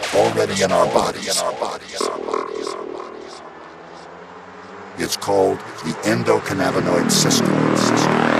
cannabis already in our bodies. It's called the endocannabinoid system.